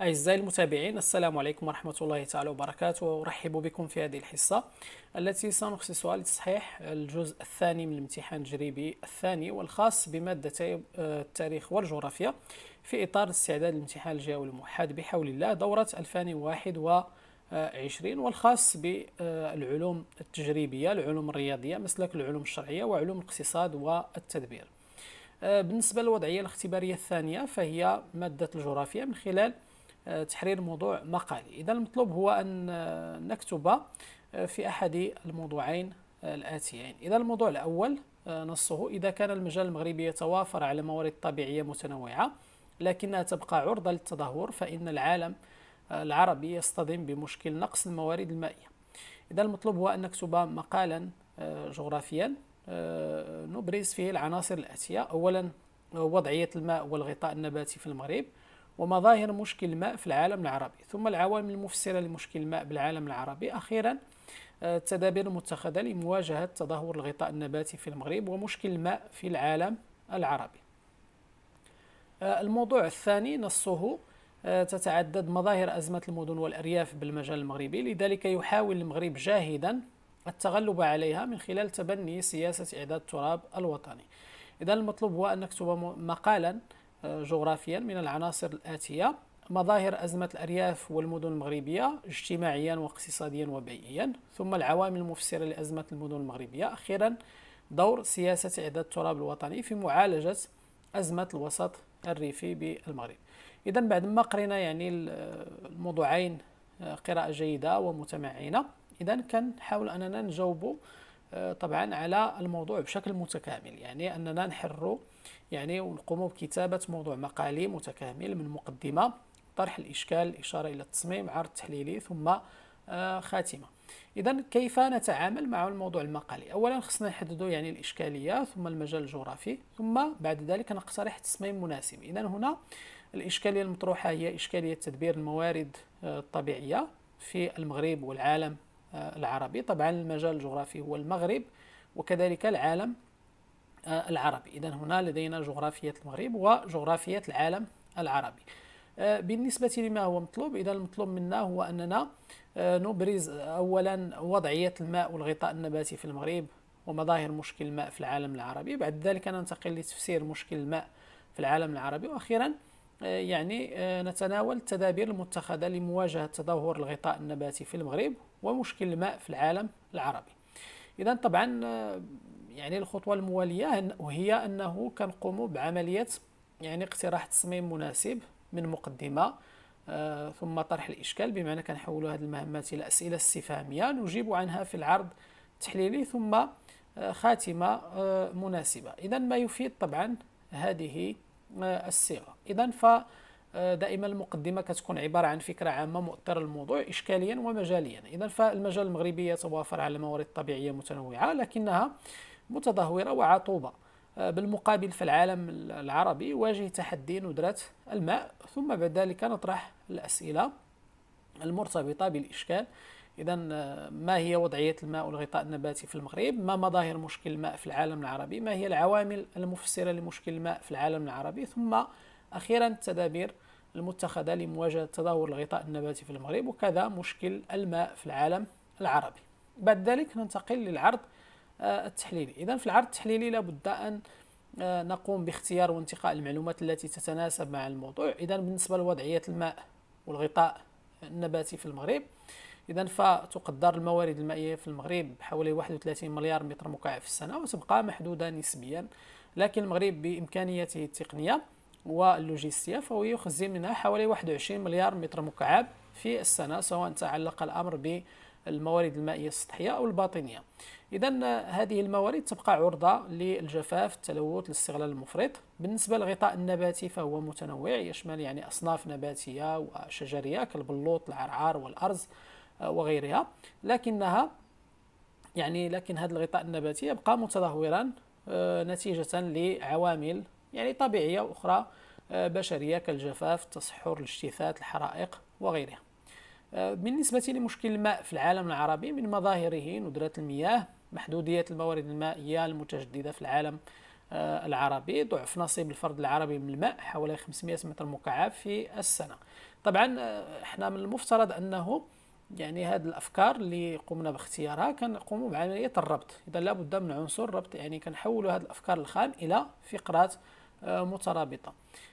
أعزائي المتابعين السلام عليكم ورحمة الله تعالى وبركاته. وأرحب بكم في هذه الحصة التي سنخصصها لتصحيح الجزء الثاني من الامتحان التجريبي الثاني والخاص بمادتي آه، التاريخ والجغرافيا في إطار استعداد الامتحان الجوي الموحد بحول الله دورة 2021 والخاص بالعلوم التجريبية العلوم الرياضية مسلك العلوم الشرعية وعلوم الاقتصاد والتدبير. آه، بالنسبة للوضعية الاختبارية الثانية فهي مادة الجغرافيا من خلال تحرير موضوع مقالي. إذا المطلوب هو أن آه، نكتب آه، في أحد الموضوعين الآتيين. إذا الموضوع الأول نصه إذا كان المجال المغربي يتوافر على موارد طبيعية متنوعة لكنها تبقى عرضة للتدهور فإن العالم العربي يصطدم بمشكل نقص الموارد المائية. إذا المطلوب هو أن نكتب مقالا جغرافيا نبرز فيه العناصر الآتية. أولا وضعية الماء والغطاء النباتي في المغرب. ومظاهر مشكل الماء في العالم العربي. ثم العوامل المفسرة لمشكل الماء بالعالم العربي. أخيرا آه، التدابير المتخذة لمواجهة تدهور الغطاء النباتي في المغرب ومشكل الماء في العالم العربي. آه، الموضوع الثاني نصه آه، تتعدد مظاهر أزمة المدن والأرياف بالمجال المغربي. لذلك يحاول المغرب جاهدا التغلب عليها من خلال تبني سياسة إعداد التراب الوطني. إذا المطلوب هو أن نكتب مقالا جغرافيا من العناصر الآتية مظاهر أزمة الأرياف والمدن المغربية اجتماعيا واقتصاديا وبيئيا ثم العوامل المفسرة لأزمة المدن المغربية. أخيرا دور سياسة إعداد التراب الوطني في معالجة أزمة الوسط الريفي بالمغرب. إذا بعد ما قرينا يعني الموضوعين قراءة جيدة ومتمعنة إذا كنحاول أننا نجاوب آه، طبعا على الموضوع بشكل متكامل. يعني أننا نحر يعني ونقوم بكتابة موضوع مقالي متكامل من مقدمة طرح الإشكال إشارة إلى التصميم عرض تحليلي ثم آه، خاتمة. إذا كيف نتعامل مع الموضوع المقالي؟ أولا خصنا نحددوا يعني الإشكالية ثم المجال الجغرافي ثم بعد ذلك نقترح تصميم مناسب. إذا هنا الإشكالية المطروحة هي إشكالية تدبير الموارد آه، الطبيعية في المغرب والعالم آه، العربي. طبعا المجال الجغرافي هو المغرب وكذلك العالم العربي. إذا هنا لدينا جغرافية المغرب وجغرافية العالم العربي. آه، بالنسبة لما هو مطلوب إذا المطلوب منا هو أننا نبرز أولا وضعية الماء والغطاء النباتي في المغرب ومظاهر مشكل الماء في العالم العربي. بعد ذلك ننتقل لتفسير مشكل الماء في العالم العربي. وأخيرا يعني نتناول التدابير المتخذة لمواجهة تدهور الغطاء النباتي في المغرب ومشكل الماء في العالم العربي. إذا طبعا يعني الخطوة الموالية وهي أنه كنقوم بعملية يعني اقتراح تصميم مناسب من مقدمة آه ثم طرح الإشكال بمعنى كنحولوا هذه المهمات إلى أسئلة استفهامية نجيب عنها في العرض التحليلي ثم آه خاتمة آه مناسبة. إذا ما يفيد طبعا هذه آه، الصيغة. إذا ف آه، دائما المقدمة كتكون عبارة عن فكرة عامة مؤطرة للموضوع إشكاليا ومجاليا. إذا فالمجال المغربي يتوافر على موارد طبيعية متنوعة لكنها متدهورة وعطوبة آه، بالمقابل في العالم العربي يواجه تحدي ندرة الماء ثم بعد ذلك نطرح الأسئلة المرتبطة بالإشكال إذا آه، ما هي وضعية الماء والغطاء النباتي في المغرب؟ ما مظاهر مشكل الماء في العالم العربي؟ ما هي العوامل المفسرة لمشكل الماء في العالم العربي؟ ثم أخيرا التدابير المتخذة لمواجهة تدهور الغطاء النباتي في المغرب وكذا مشكل الماء في العالم العربي بعد ذلك ننتقل للعرض التحليلي. إذا في العرض التحليلي لابد أن آه، نقوم باختيار وانتقاء المعلومات التي تتناسب مع الموضوع. إذا بالنسبة لوضعية الماء والغطاء النباتي في المغرب إذا فتقدر الموارد المائية في المغرب بحوالي 31 مليار متر مكعب في السنة وتبقى محدودة نسبيا لكن المغرب بإمكانياته التقنية واللوجستية فهو يخزن منها حوالي 21 مليار متر مكعب في السنة سواء تعلق الأمر بالموارد المائية السطحية أو الباطنية. إذا هذه الموارد تبقى عرضة للجفاف التلوث الاستغلال المفرط. بالنسبة للغطاء النباتي فهو متنوع يشمل يعني أصناف نباتية وشجرية كالبلوط العرعار والأرز آه، وغيرها. لكنها يعني لكن هذا الغطاء النباتي يبقى متدهورا آه، نتيجة لعوامل يعني طبيعية أخرى آه، بشرية كالجفاف التصحر الاجتثاث الحرائق وغيرها. آه، بالنسبة لمشكل الماء في العالم العربي من مظاهره ندرة المياه محدودية الموارد المائية المتجددة في العالم العربي. ضعف نصيب الفرد العربي من الماء حوالي 500 متر مكعب في السنة. طبعا إحنا من المفترض أنه يعني هذه الأفكار اللي قمنا باختيارها كنقوموا بعملية الربط. إذا لابد من عنصر ربط يعني كنحولوا هذه الأفكار الخام إلى فقرات آه، مترابطة.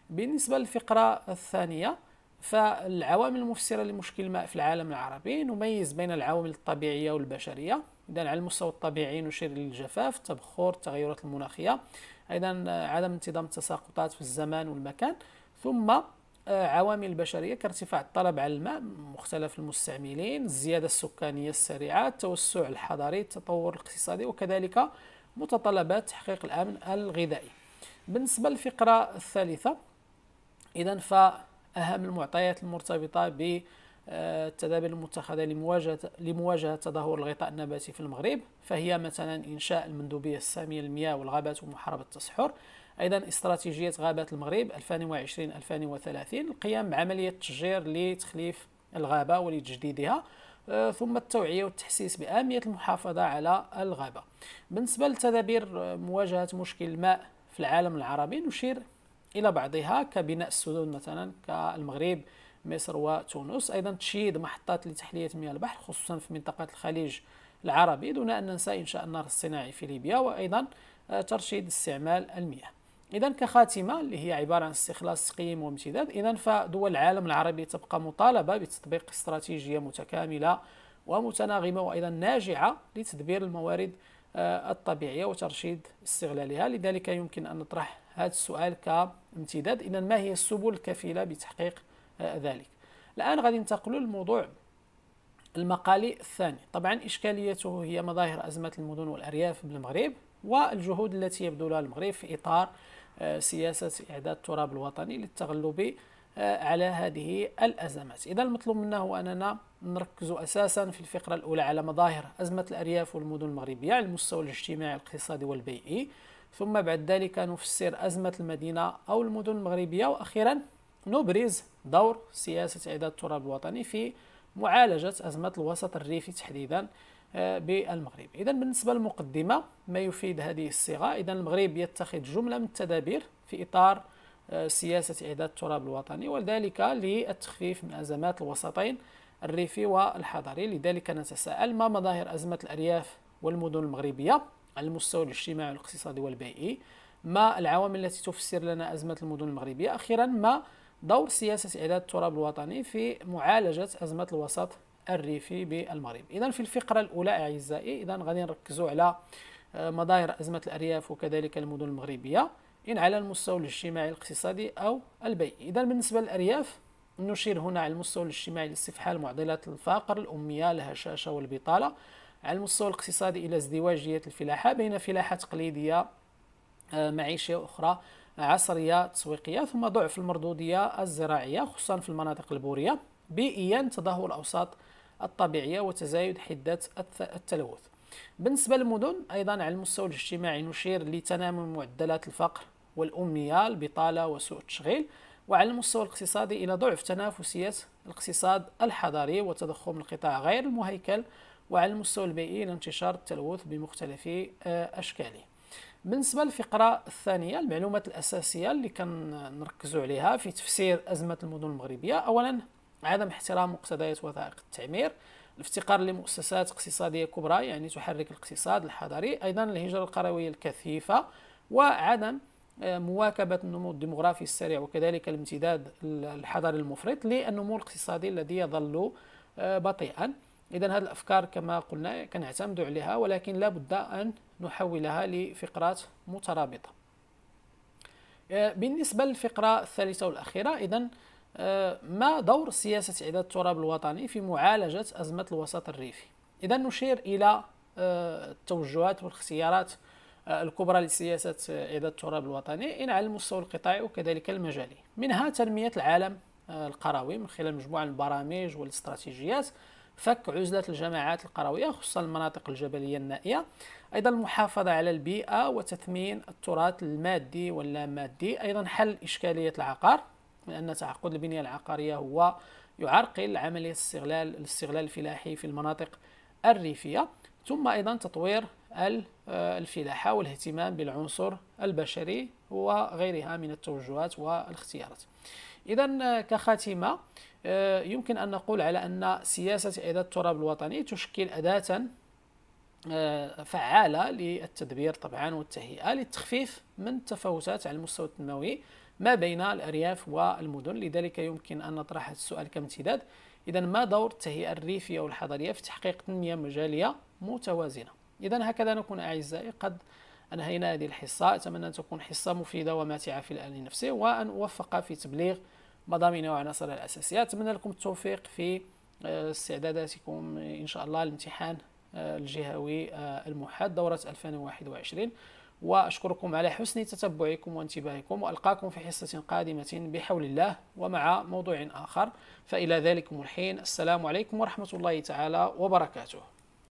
بالنسبة للفقرة الثانية فالعوامل المفسرة لمشكل الماء في العالم العربي نميز بين العوامل الطبيعية والبشرية. إذا على المستوى الطبيعي نشير للجفاف التبخر التغيرات المناخية. أيضا آه، عدم انتظام التساقطات في الزمان والمكان. ثم آه، عوامل البشرية كارتفاع الطلب على الماء مختلف المستعملين الزيادة السكانية السريعة التوسع الحضاري التطور الاقتصادي وكذلك متطلبات تحقيق الأمن الغذائي. بالنسبة للفقرة الثالثة إذا فأهم المعطيات المرتبطة بالتدابير المتخذة لمواجهة لمواجهة تدهور الغطاء النباتي في المغرب فهي مثلا إنشاء المندوبية السامية للمياه والغابات ومحاربة التصحر أيضا استراتيجية غابات المغرب 2020-2030 القيام بعملية تشجير لتخليف الغابة ولتجديدها آه، ثم التوعية والتحسيس بأهمية المحافظة على الغابة. بالنسبة لتدابير مواجهة مشكل الماء في العالم العربي نشير إلى بعضها كبناء السدود مثلا كالمغرب مصر وتونس. أيضا تشييد محطات لتحلية مياه البحر خصوصا في منطقة الخليج العربي دون أن ننسى إنشاء النهر الصناعي في ليبيا وأيضا آه، ترشيد استعمال المياه. إذا كخاتمة اللي هي عبارة عن استخلاص قيم وامتداد إذا فدول العالم العربي تبقى مطالبة بتطبيق استراتيجية متكاملة ومتناغمة وأيضا ناجعة لتدبير الموارد آه، الطبيعية وترشيد استغلالها. لذلك يمكن أن نطرح هذا السؤال كامتداد إذا ما هي السبل الكفيلة بتحقيق آه، ذلك؟ الآن غادي ننتقل للموضوع المقالي الثاني. طبعا إشكاليته هي مظاهر أزمة المدن والأرياف بالمغرب والجهود التي يبذلها المغرب في إطار آه، سياسة إعداد التراب الوطني للتغلب آه، على هذه الأزمات. إذا المطلوب منا هو أننا نركز أساسا في الفقرة الأولى على مظاهر أزمة الأرياف والمدن المغربية على المستوى الاجتماعي الاقتصادي والبيئي. ثم بعد ذلك نفسر أزمة المدينة أو المدن المغربية. وأخيرا نبرز دور سياسة إعداد التراب الوطني في معالجة أزمة الوسط الريفي تحديدا آه، بالمغرب. إذا بالنسبة للمقدمة ما يفيد هذه الصيغة؟ إذا المغرب يتخذ جملة من التدابير في إطار آه، سياسة إعداد التراب الوطني وذلك للتخفيف من أزمات الوسطين الريفي والحضري لذلك نتساءل ما مظاهر أزمة الأرياف والمدن المغربية؟ المستوى الاجتماعي والاقتصادي والبيئي ما العوامل التي تفسر لنا أزمة المدن المغربية؟ أخيرا ما دور سياسة إعداد التراب الوطني في معالجة أزمة الوسط الريفي بالمغرب؟ إذا في الفقرة الأولى أعزائي إذا غادي نركزوا على مظاهر أزمة الأرياف وكذلك المدن المغربية إن على المستوى الاجتماعي الاقتصادي أو البيئي. إذا بالنسبة للأرياف نشير هنا على المستوى الاجتماعي لاستفحال معضلات الفقر الأمية الهشاشة والبطالة. على المستوى الاقتصادي إلى ازدواجية الفلاحة بين فلاحة تقليدية آه، معيشية أخرى عصرية تسويقية ثم ضعف المردودية الزراعية خصوصا في المناطق البورية بيئيا تدهور الأوساط الطبيعية وتزايد حدة التلوث. بالنسبة للمدن أيضا على المستوى الاجتماعي نشير لتنامي معدلات الفقر والأمية البطالة وسوء التشغيل وعلى المستوى الاقتصادي إلى ضعف تنافسية الاقتصاد الحضري وتضخم القطاع غير المهيكل وعلى المستوى البيئي إلى انتشار التلوث بمختلف آه، أشكاله. بالنسبة للفقرة الثانية المعلومات الأساسية اللي كنركزوا عليها في تفسير أزمة المدن المغربية. أولا عدم احترام مقتضيات وثائق التعمير الافتقار لمؤسسات اقتصادية كبرى يعني تحرك الاقتصاد الحضري أيضا الهجرة القروية الكثيفة وعدم آه، مواكبة النمو الديمغرافي السريع وكذلك الامتداد الحضري المفرط للنمو الاقتصادي الذي يظل آه، بطيئا. إذا هذه الأفكار كما قلنا كنعتمد عليها ولكن لا بد أن نحولها لفقرات مترابطة. آه، بالنسبة للفقرة الثالثة والأخيرة إذا آه، ما دور سياسة إعداد التراب الوطني في معالجة أزمة الوسط الريفي؟ إذا نشير إلى آه، التوجهات والاختيارات الكبرى لسياسة إعداد التراب الوطني إن على المستوى القطاعي وكذلك المجالي. منها تنمية العالم القروي من خلال مجموعة من البرامج والإستراتيجيات فك عزلة الجماعات القروية خصوصا المناطق الجبلية النائية. أيضا المحافظة على البيئة وتثمين التراث المادي واللامادي. أيضا حل إشكالية العقار لأن تعقد البنية العقارية هو يعرقل عملية استغلال الاستغلال الفلاحي في المناطق الريفية. ثم أيضا تطوير الفلاحة والاهتمام بالعنصر البشري وغيرها من التوجهات والاختيارات. إذا كخاتمة يمكن أن نقول على أن سياسة إعادة التراب الوطني تشكل أداة آه، فعالة للتدبير طبعا والتهيئة للتخفيف من التفاوتات على المستوى التنموي ما بين الأرياف والمدن. لذلك يمكن أن نطرح السؤال كامتداد. إذا ما دور التهيئة الريفية والحضرية في تحقيق تنمية مجالية متوازنة. إذا هكذا نكون أعزائي قد أنهينا هذه الحصة. أتمنى أن تكون حصة مفيدة وماتعة في الآن نفسه وأن أوفق في تبليغ مضامين وعناصر الأساسية. أتمنى لكم التوفيق في آه، استعداداتكم إن شاء الله الامتحان آه، الجهوي آه، الموحد دورة 2021 وأشكركم على حسن تتبعكم وانتباهكم وألقاكم في حصة قادمة بحول الله ومع موضوع آخر. فإلى ذلكم الحين. السلام عليكم ورحمة الله تعالى وبركاته.